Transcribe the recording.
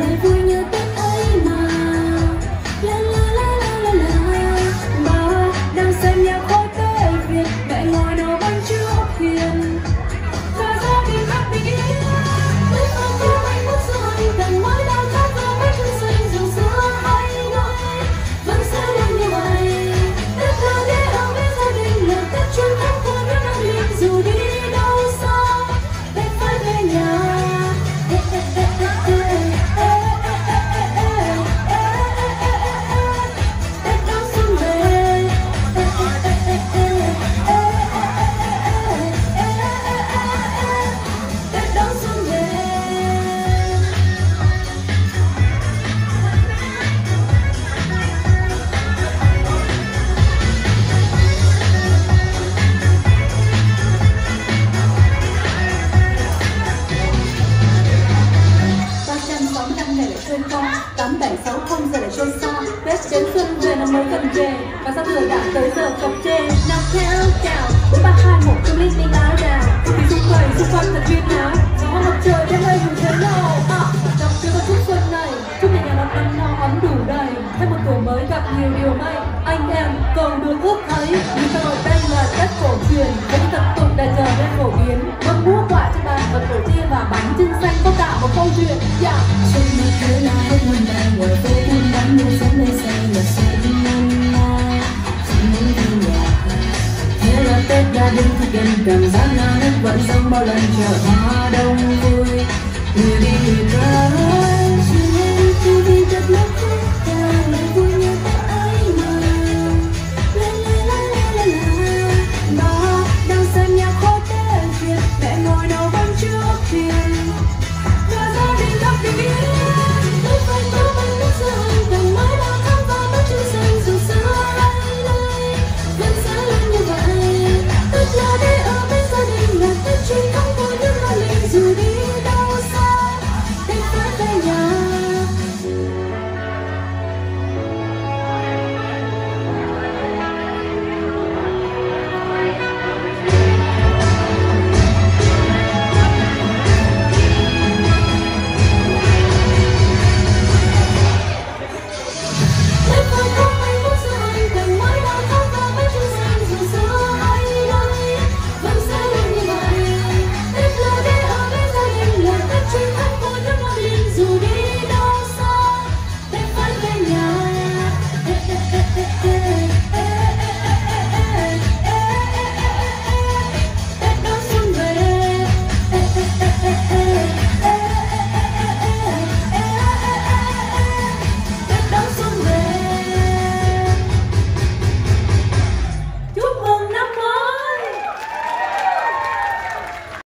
bạn vui như tết ấy mà. La la la la la la. Bao đam xanh nhà khói tươi việt, đại ngồi trên không, tám bảy sáu không, giờ để trôi xa. Tết đến xuân về năm mới cần về. Và sao lừa đảo tới giờ cập chê? Nào theo chào, bốn ba hai một trong lít mình áo đào thì xung quanh xung quanh thật viên nào lên cảm giác non nớt vẫn sống bao lần, chờ hoa đông vui. Người đi người tới